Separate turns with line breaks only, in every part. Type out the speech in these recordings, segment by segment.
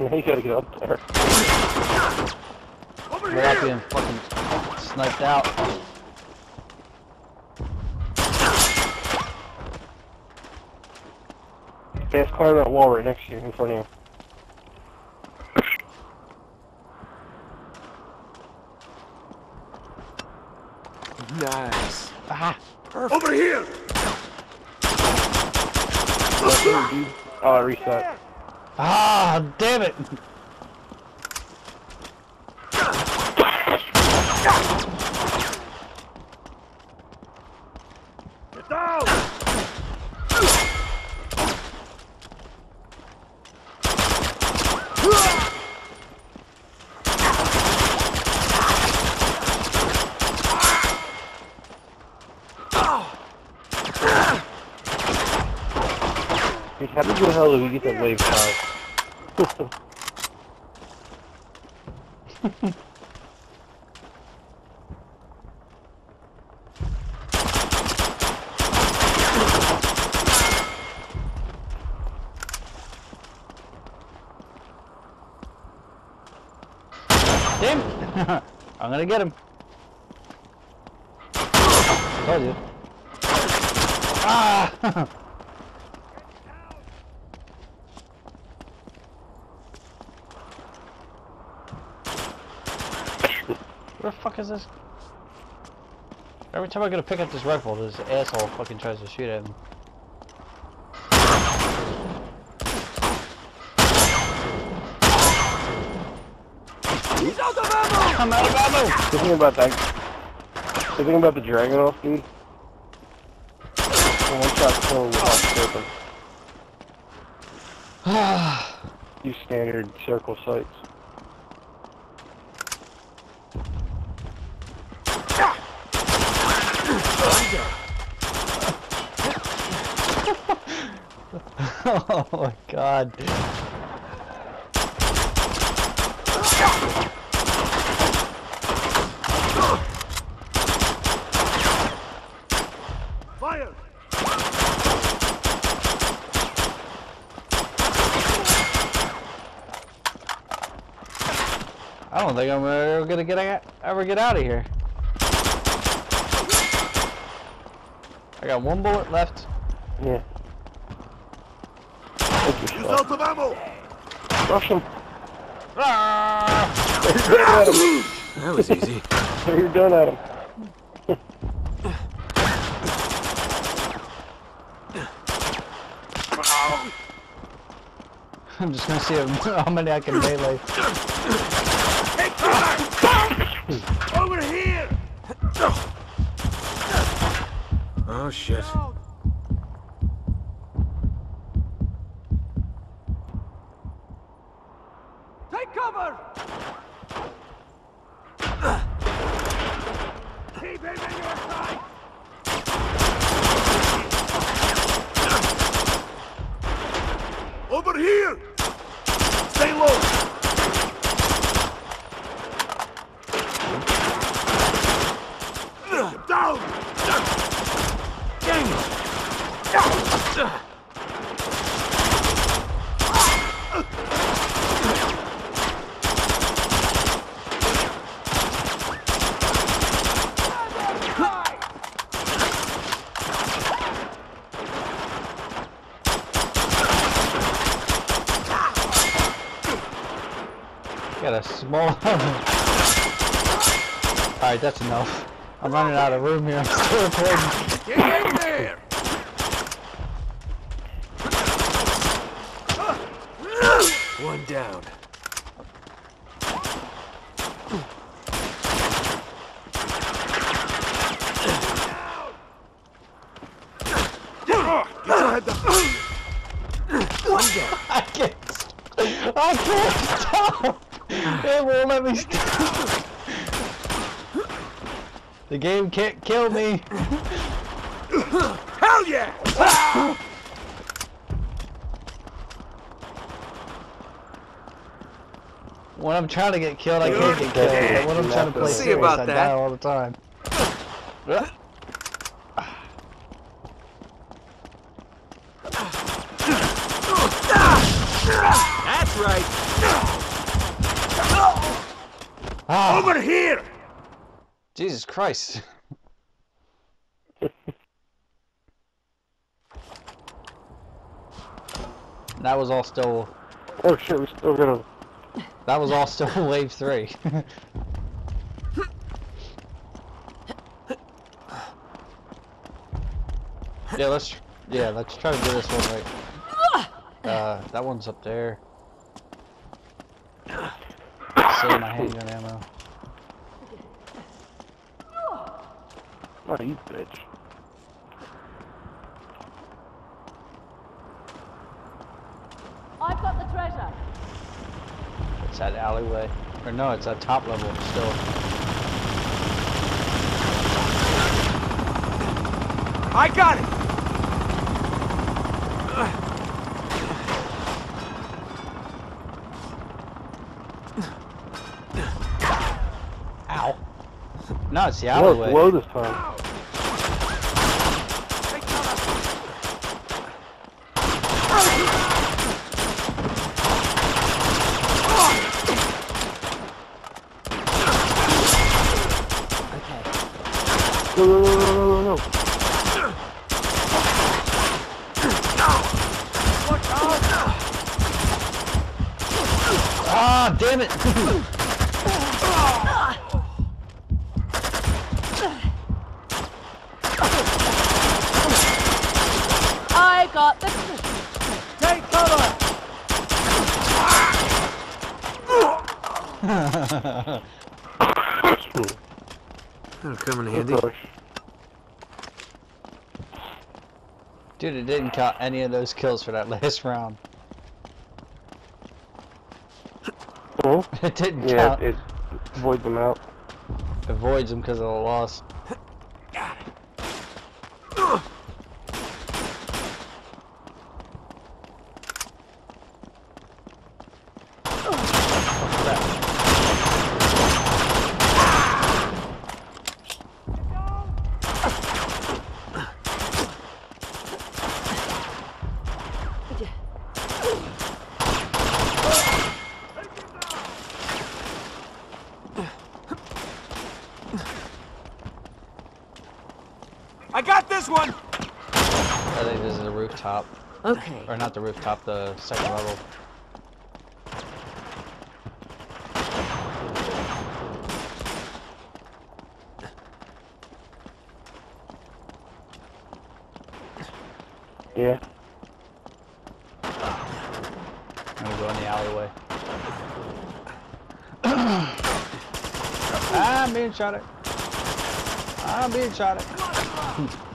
Now you gotta get up there.
We're not being fucking sniped out.
Okay, let's climb that wall right next to you, in front of you.
Nice.
Ah!
Over here!
That's it, dude. Oh, I reset.
Ah! Damn it!
How did the hell do we get that wave?
Damn! I'm gonna get him. Told you. Ah! Where the fuck is this? Every time I go to pick up this rifle, this asshole fucking tries to shoot at me.
He's out of ammo!
I'm out of ammo!
The thing about that, the thing about the Dragunov, dude. the One shot kill without scoping. Use standard circle sights.
oh my god.
Fire!
I don't think I'm ever gonna get ever get out of here. I got one bullet left.
Yeah. Take your
He's
shot.
Out of ammo!
Rush him.
Ah!
You're done at him.
That was easy.
You're done at him.
I'm just gonna see how how many I can melee.
Hey, killer! Over here! Oh, shit. Keep him in your sight! Over here! Stay low! Down! Dang it!
Got a small. Alright, that's enough. I'm running out of room here. I'm still recording.
Get in there! One down. Get your head down. One down.
I can't. I can't stop. It won't let me stop. The game can't kill me.
Hell yeah!
When I'm trying to get killed, I can't get killed. When I'm trying to play serious, I die all the time.
That's right.
Ah,
Over here!
Jesus Christ. that was all still.
Oh shit, we still got a.
That was all still wave three. yeah, let's. Yeah, let's try to do this one right. Uh, that one's up there. Save my handgun ammo.
Oh, you bitch.
I've got the treasure.
It's that alleyway. Or no, it's that top level still.
I got it!
No, the
Whoa,
alleyway.
low this time. No, no, no, no, no, no, no.
Ah, damn it!
I got the.
Take cover! That'll come in handy.
Dude, it didn't count any of those kills for that last round.
Oh,
It didn't
yeah,
count.
it void them out.
avoids them because of the loss.
I got this one!
I think this is the rooftop.
Okay.
Or not the rooftop, the second level.
Yeah.
I'm gonna go in the alleyway. I'm being shot at. I'm being shot at.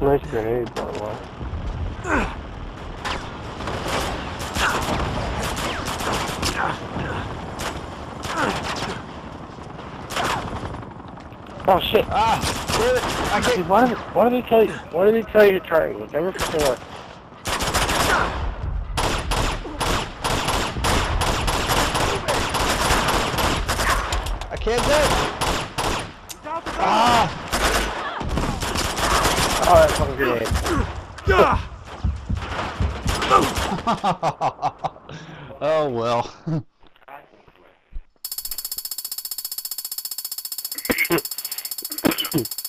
Nice grenade, by the way. Oh shit!
Ah! It! I
Dude,
can't.
why, did, why they tell you? Why did they tell you to triangle? Never work.
I can't do it! Ah!
Oh, that fucking grenade.
oh well.